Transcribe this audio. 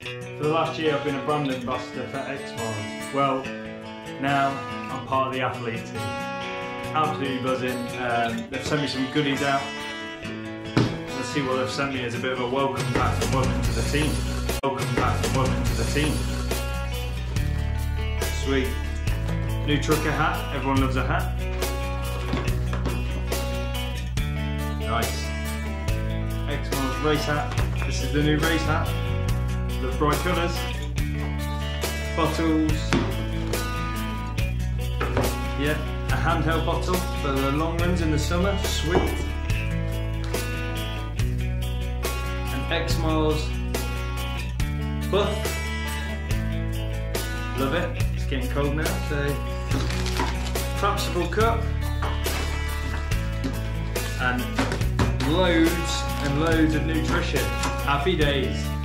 For the last year, I've been a brand ambassador for Miles. Well, now I'm part of the athlete team. Absolutely buzzing. Um, they've sent me some goodies out. Let's see what they've sent me as a bit of a welcome back and welcome to the team. Welcome back and welcome to the team. Sweet. New trucker hat. Everyone loves a hat. Nice. Miles race hat. This is the new race hat. The bright colours. Bottles. Yeah, a handheld bottle for the long runs in the summer. Sweet. An Xmiles buff. Love it. It's getting cold now, so collapsible cup and loads and loads of nutrition. Happy days.